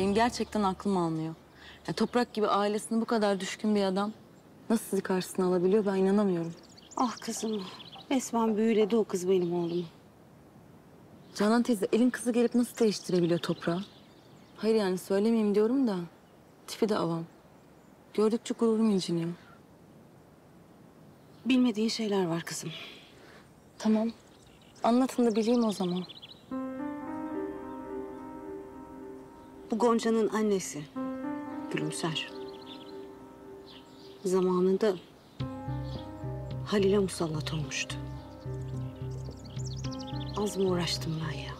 Benim gerçekten aklım almıyor. Ya toprak gibi ailesine bu kadar düşkün bir adam nasıl sizi karşısına alabiliyor ben inanamıyorum. Ah kızım. Resmen büyüledi o kız benim oğlumu. Canan teyze elin kızı gelip nasıl değiştirebiliyor toprağı? Hayır yani söylemeyeyim diyorum da tipi de avam. Gördükçe gururum inciniyor. Bilmediğin şeyler var kızım. Tamam. Anlatın da bileyim o zaman. Bu Gonca'nın annesi. Gülümser. Zamanında Halil'e musallat olmuştu. Az mı uğraştım ben ya?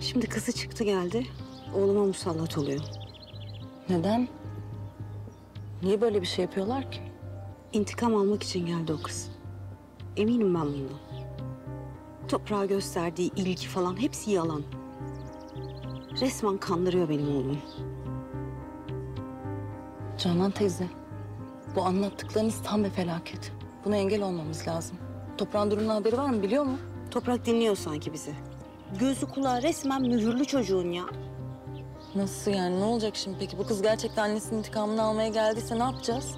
Şimdi kızı çıktı geldi. Oğluma musallat oluyor. Neden? Niye böyle bir şey yapıyorlar ki? İntikam almak için geldi o kız. Eminim ben bundan. Toprağa gösterdiği ilgi falan hepsi yalan. Resmen kandırıyor benim oğlumu. Canan teyze, bu anlattıklarınız tam bir felaket. Buna engel olmamız lazım. Toprağın durumuna haberi var mı biliyor mu? Toprak dinliyor sanki bizi. Gözü kulağı resmen mühürlü çocuğun ya. Nasıl yani ne olacak şimdi peki? Bu kız gerçekten annesinin intikamını almaya geldiyse ne yapacağız?